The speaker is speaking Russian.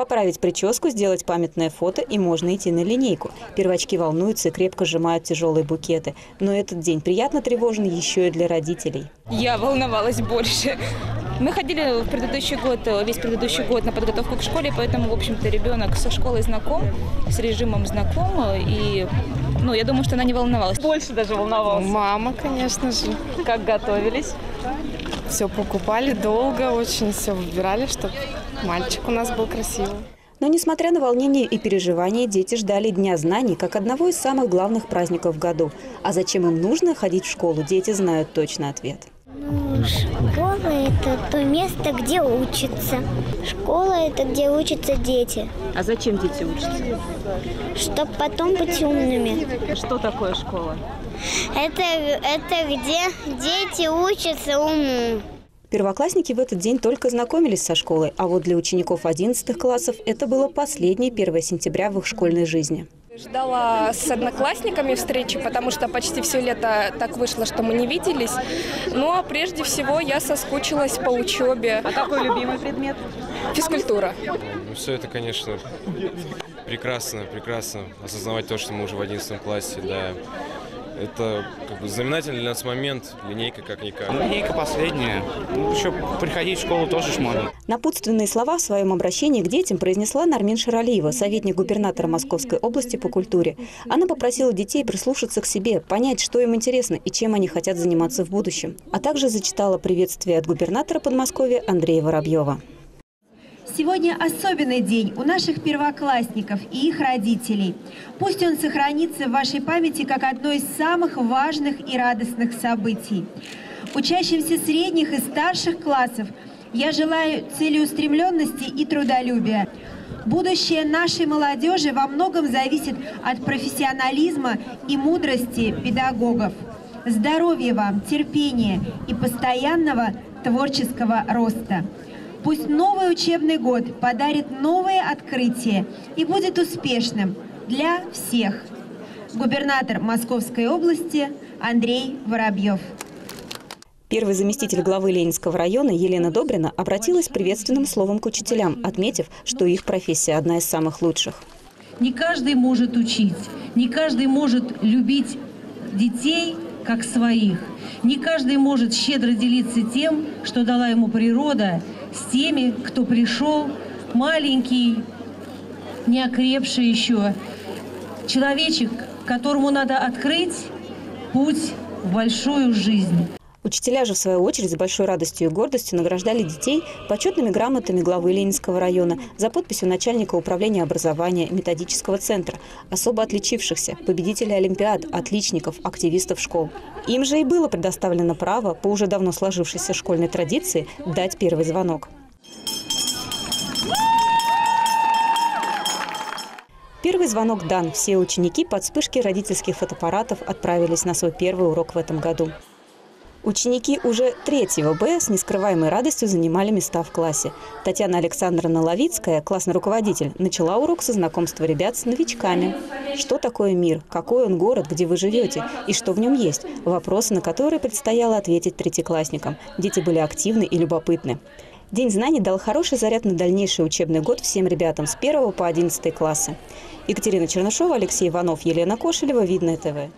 Поправить прическу, сделать памятное фото и можно идти на линейку. Первочки волнуются и крепко сжимают тяжелые букеты. Но этот день приятно тревожен еще и для родителей. Я волновалась больше. Мы ходили в предыдущий год, весь предыдущий год на подготовку к школе, поэтому, в общем-то, ребенок со школой знаком, с режимом знаком, и ну, я думаю, что она не волновалась. Больше даже волновалась. Мама, конечно же. Как готовились? Все покупали долго, очень все выбирали, чтобы мальчик у нас был красивый. Но несмотря на волнение и переживания, дети ждали Дня знаний как одного из самых главных праздников в году. А зачем им нужно ходить в школу, дети знают точно ответ. Ну, школа – это то место, где учатся. Школа – это где учатся дети, А зачем дети учатся? чтобы потом быть умными. Что такое школа? Это, это где дети учатся уму. Первоклассники в этот день только знакомились со школой, а вот для учеников 11 классов это было последнее 1 сентября в их школьной жизни. Ждала с одноклассниками встречи, потому что почти все лето так вышло, что мы не виделись. Ну а прежде всего я соскучилась по учебе. А какой любимый предмет? Физкультура. Ну, все это, конечно, прекрасно, прекрасно. Осознавать то, что мы уже в 11 классе, да. Это как бы знаменательный для нас момент, линейка как-никак. Ну, линейка последняя. Ну, еще приходить в школу тоже ж можно. Напутственные слова в своем обращении к детям произнесла Нармин Шаралиева, советник губернатора Московской области по культуре. Она попросила детей прислушаться к себе, понять, что им интересно и чем они хотят заниматься в будущем. А также зачитала приветствие от губернатора Подмосковья Андрея Воробьева. Сегодня особенный день у наших первоклассников и их родителей. Пусть он сохранится в вашей памяти как одно из самых важных и радостных событий. Учащимся средних и старших классов я желаю целеустремленности и трудолюбия. Будущее нашей молодежи во многом зависит от профессионализма и мудрости педагогов. Здоровья вам, терпения и постоянного творческого роста. Пусть новый учебный год подарит новые открытия и будет успешным для всех. Губернатор Московской области Андрей Воробьев. Первый заместитель главы Ленинского района Елена Добрина обратилась приветственным словом к учителям, отметив, что их профессия одна из самых лучших. Не каждый может учить, не каждый может любить детей как своих. Не каждый может щедро делиться тем, что дала ему природа, с теми, кто пришел маленький, не окрепший еще, человечек, которому надо открыть путь в большую жизнь. Учителя же, в свою очередь, с большой радостью и гордостью награждали детей почетными грамотами главы Ленинского района за подписью начальника управления образования методического центра, особо отличившихся, победителей Олимпиад, отличников, активистов школ. Им же и было предоставлено право, по уже давно сложившейся школьной традиции, дать первый звонок. Первый звонок дан. Все ученики под вспышки родительских фотоаппаратов отправились на свой первый урок в этом году. Ученики уже третьего Б с нескрываемой радостью занимали места в классе. Татьяна Александровна Ловицкая, классный руководитель, начала урок со знакомства ребят с новичками. Что такое мир? Какой он город, где вы живете? И что в нем есть? Вопросы, на которые предстояло ответить третьеклассникам. Дети были активны и любопытны. День знаний дал хороший заряд на дальнейший учебный год всем ребятам с 1 по 11 классы. Екатерина Чернышова, Алексей Иванов, Елена Кошелева, Видное ТВ.